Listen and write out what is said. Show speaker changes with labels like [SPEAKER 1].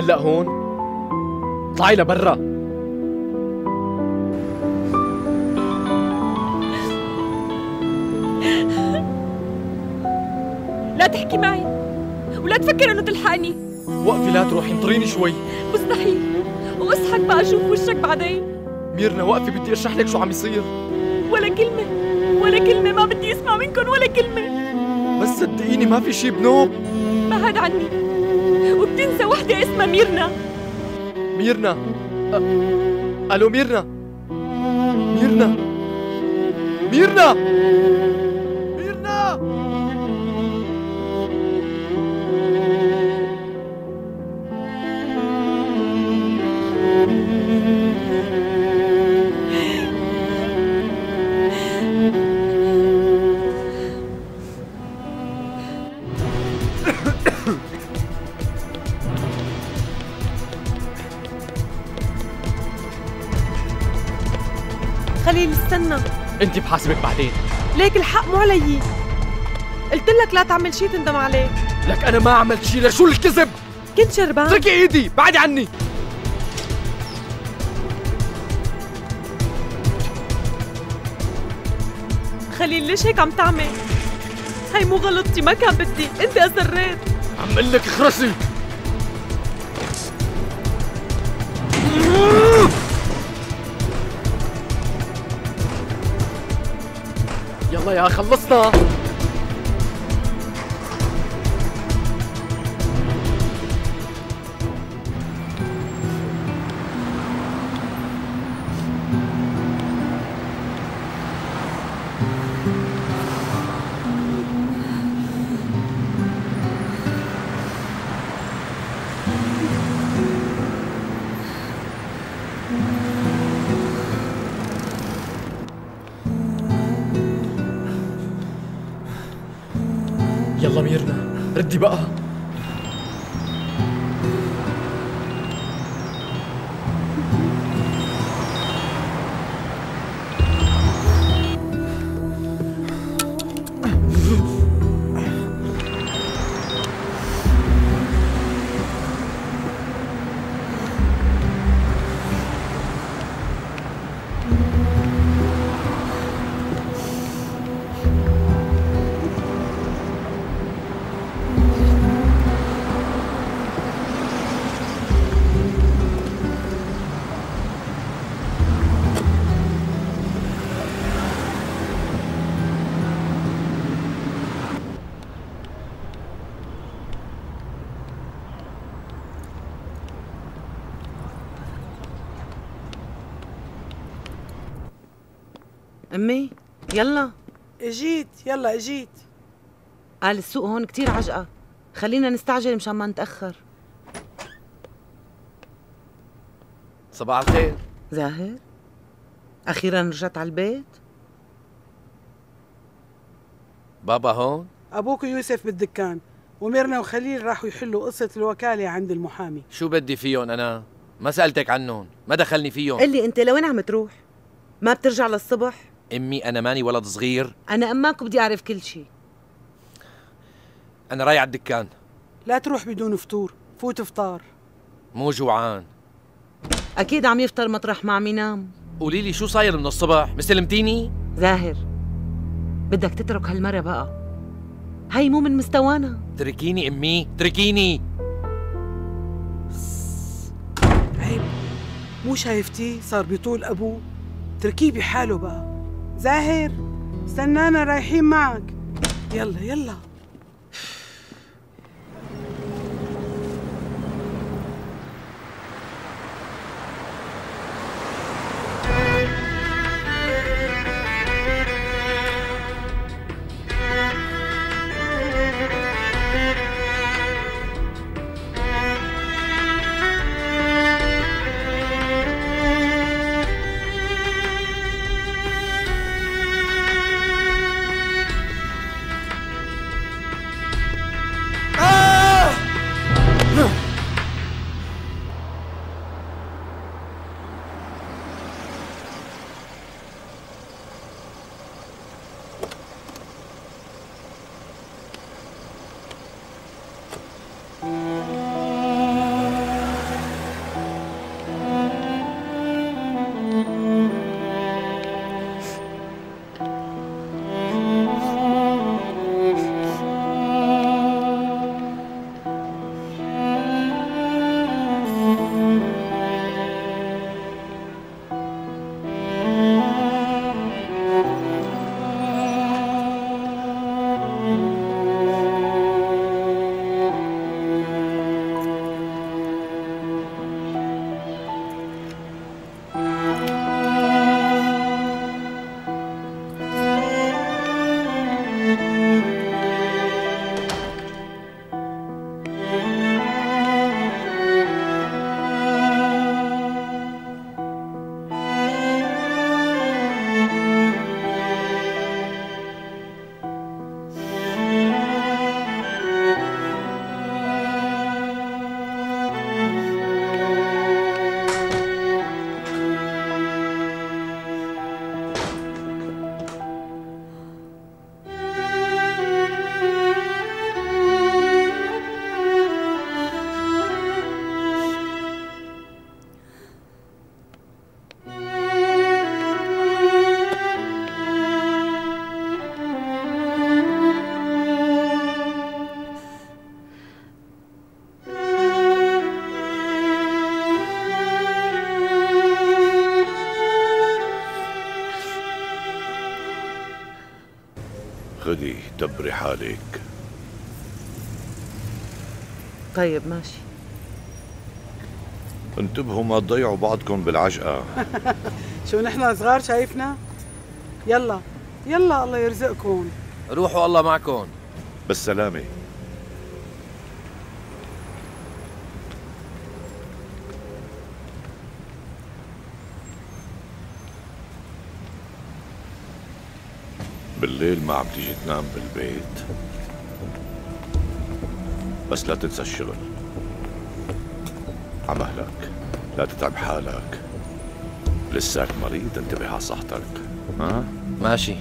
[SPEAKER 1] هلا هون. اطلعي لبرا.
[SPEAKER 2] لا تحكي معي. ولا تفكر إنه تلحقني.
[SPEAKER 1] وقفي لا تروحي انطريني شوي.
[SPEAKER 2] مستحيل. واصحك بقى أشوف وشك بعدين.
[SPEAKER 1] ميرنا وقفي بدي أشرح لك شو عم يصير.
[SPEAKER 2] ولا كلمة. ولا كلمة ما بدي أسمع منكم ولا كلمة.
[SPEAKER 1] بس صدقيني ما في شي بنوب.
[SPEAKER 2] بعد عني. وبتنسى وحدة اسمها ميرنا.
[SPEAKER 1] ميرنا؟ أ... ألو ميرنا؟ ميرنا؟ ميرنا؟ ميرنا!
[SPEAKER 3] استنى.
[SPEAKER 1] انت بحاسبك بعدين.
[SPEAKER 3] ليك الحق مو علي. قلت لك لا تعمل شي تندم عليه.
[SPEAKER 1] لك أنا ما عملت شي لشو الكذب؟
[SPEAKER 3] كنت شربان.
[SPEAKER 1] اتركي إيدي بعدي عني.
[SPEAKER 3] خليل ليش هيك عم تعمل؟ هي مو غلطتي ما كان بدي انت اصريت
[SPEAKER 1] عم لك اخرسي. يلا يا خلصنا. ردي بقى؟
[SPEAKER 4] أمي يلا.
[SPEAKER 5] اجيت يلا اجيت.
[SPEAKER 4] قال السوق هون كتير عجقة. خلينا نستعجل مشان ما نتأخر.
[SPEAKER 1] صباح الخير.
[SPEAKER 4] زاهر أخيرا رجعت على البيت؟
[SPEAKER 1] بابا هون؟
[SPEAKER 5] أبوك يوسف بالدكان. وميرنا وخليل راحوا يحلوا قصة الوكالة عند المحامي.
[SPEAKER 1] شو بدي فيهم أنا؟ ما سألتك عنهم ما دخلني فيهم.
[SPEAKER 4] قل لي أنت لوين عم تروح؟ ما بترجع للصبح؟
[SPEAKER 1] أمي أنا ماني ولد صغير.
[SPEAKER 4] أنا أماك وبدي أعرف كل شيء
[SPEAKER 1] أنا رايح على الدكان.
[SPEAKER 5] لا تروح بدون فطور فوت فطار.
[SPEAKER 1] مو جوعان.
[SPEAKER 4] أكيد عم يفطر مطرح ما عم ينام.
[SPEAKER 1] قولي لي شو صاير من الصبح؟ مستلمتيني
[SPEAKER 4] زاهر بدك تترك هالمرة بقى. هي مو من مستوانا.
[SPEAKER 1] تركيني أمي تركيني.
[SPEAKER 5] عيب مو شايفتيه؟ صار بطول أبوه. تركيه بحاله بقى. زاهر استنانا رايحين معك. يلا يلا.
[SPEAKER 6] خدي دبري حالك.
[SPEAKER 4] طيب ماشي.
[SPEAKER 6] انتبهوا ما تضيعوا بعضكم بالعجقة.
[SPEAKER 5] شو نحن صغار شايفنا؟ يلا يلا الله يرزقكم.
[SPEAKER 1] روحوا الله معكم.
[SPEAKER 6] بالسلامة. بالليل ما عم تيجي تنام بالبيت. بس لا تنسى الشغل. عمهلك لا تتعب حالك. لساك مريض انتبه على صحتك. ها؟
[SPEAKER 1] ماشي.